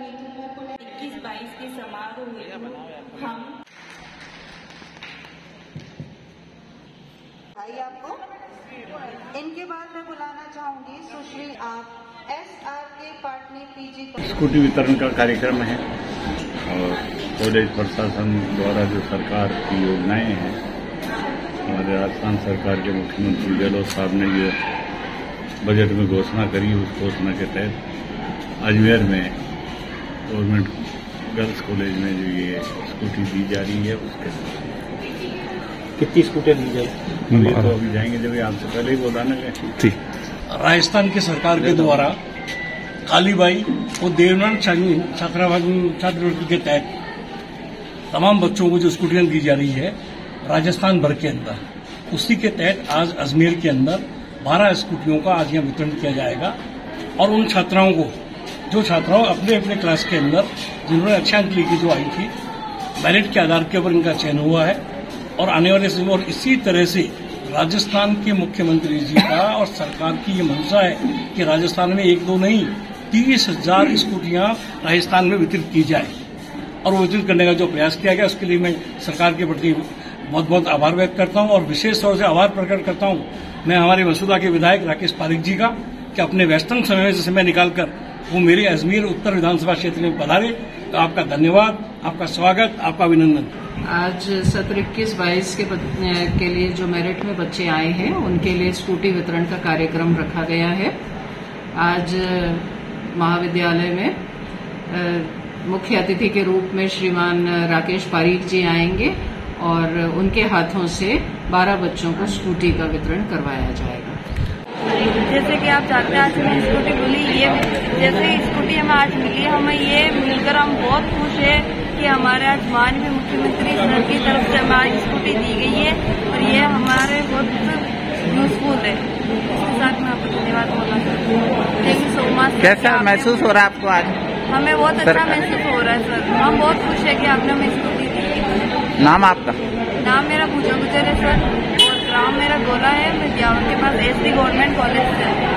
Meeting में पुनः इक्कीस बाईस के समारोह हेतु हम भाई आपको? इनके बाद मैं बुलाना चाहूँगी सुश्री आप एस आर के पाटनी पीजी स्कूटी वितरण का कार्यक्रम है और कॉलेज प्रशासन द्वारा जो सरकार की योजनाएँ हैं हमारे राजस्थान सरकार के मुख्यमंत्री गहलोत साहब ने जो बजट में घोषणा करी उस घोषणा के तहत। अजमेर में गवर्नमेंट गर्ल्स कॉलेज में जो ये स्कूटी दी जा रही है उसके कितनी स्कूटर दी जाए अभी तो अभी जाएँगे जब आपसे पहले ही बोला ना ठीक। राजस्थान की सरकार के द्वारा कालीबाई और देवनाथ छात्रावास छात्रवृत्ति के तहत तमाम बच्चों को जो स्कूटियाँ दी जा रही है राजस्थान भर के अंदर। उसी के तहत आज अजमेर के अंदर 12 स्कूटियों का आज यहाँ वितरण किया जाएगा और उन छात्राओं को जो छात्राओं अपने अपने क्लास के अंदर, जिन्होंने अच्छे अंक लेके जो आई थी मेरिट के आधार के ऊपर इनका चयन हुआ है, और आने वाले समय और इसी तरह से राजस्थान के मुख्यमंत्री जी का और सरकार की ये मंशा है कि राजस्थान में एक दो नहीं, तीस हज़ार स्कूटियाँ राजस्थान में वितरित की जाए। और वो वितरित करने का जो प्रयास किया गया, उसके लिए मैं सरकार के प्रति बहुत बहुत आभार व्यक्त करता हूँ और विशेष तौर से आभार प्रकट करता हूँ मैं हमारे मसूदा के विधायक राकेश पारिक जी का। कि अपने व्यस्तम समय से समय निकालकर वो मेरे अजमेर उत्तर विधानसभा क्षेत्र में पधारे तो आपका धन्यवाद आपका स्वागत आपका अभिनंदन। आज सत्र इक्कीस बाईस के, के लिए जो मेरिट में बच्चे आए हैं उनके लिए स्कूटी वितरण का कार्यक्रम रखा गया है। आज महाविद्यालय में मुख्य अतिथि के रूप में श्रीमान राकेश पारीख जी आएँगे और उनके हाथों से 12 बच्चों को स्कूटी का वितरण करवाया जाएगा। जैसे कि आप जानते हैं आज हमें स्कूटी मिली ये जैसे ही स्कूटी हमें आज मिली है हमें ये मिलकर हम बहुत खुश है कि हमारे आज माननीय मुख्यमंत्री सर की तरफ़ से हमारी स्कूटी दी गई है और ये हमारे बहुत यूजफुल है। इसके साथ मैं आपको धन्यवाद बोलना चाहती हूँ। थैंक यू सो मच कैसा महसूस हो रहा है आपको आज? हमें बहुत अच्छा महसूस हो रहा है सर हम बहुत खुश है कि आपने हमें स्कूटी दी। नाम आपका? नाम मेरा पूजा गुजर है सर और ग्राम मेरा गोला है मैं जावर के पास एस गवर्नमेंट कॉलेज से